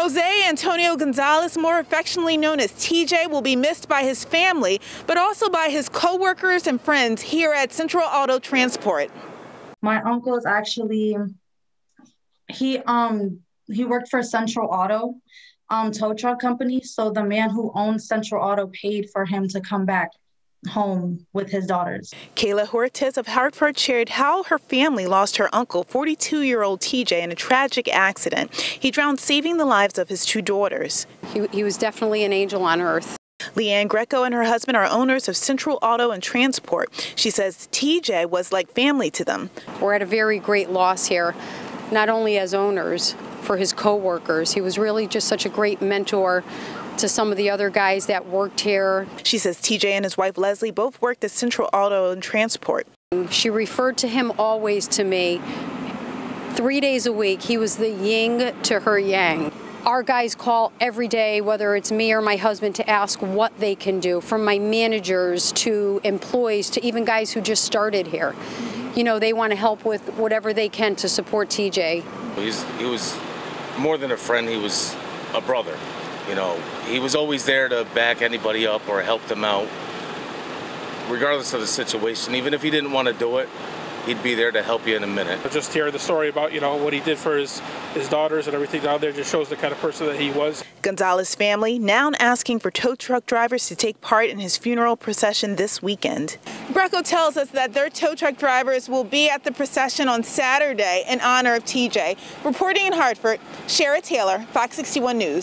Jose Antonio Gonzalez, more affectionately known as TJ, will be missed by his family, but also by his co-workers and friends here at Central Auto Transport. My uncle is actually he um he worked for Central Auto um tow truck company, so the man who owns Central Auto paid for him to come back home with his daughters. Kayla Hortez of Hartford shared how her family lost her uncle, 42 year old TJ, in a tragic accident. He drowned, saving the lives of his two daughters. He, he was definitely an angel on earth. Leanne Greco and her husband are owners of Central Auto and Transport. She says TJ was like family to them. We're at a very great loss here, not only as owners, for his co-workers. He was really just such a great mentor to some of the other guys that worked here. She says TJ and his wife Leslie both worked at Central Auto and Transport. She referred to him always to me. Three days a week, he was the yin to her yang. Our guys call every day, whether it's me or my husband, to ask what they can do, from my managers to employees to even guys who just started here. You know, they want to help with whatever they can to support TJ. He's, he was more than a friend, he was a brother. You know, he was always there to back anybody up or help them out, regardless of the situation. Even if he didn't want to do it, he'd be there to help you in a minute. Just hear the story about, you know, what he did for his, his daughters and everything down there just shows the kind of person that he was. Gonzalez family now asking for tow truck drivers to take part in his funeral procession this weekend. Greco tells us that their tow truck drivers will be at the procession on Saturday in honor of TJ. Reporting in Hartford, Shara Taylor, Fox 61 News.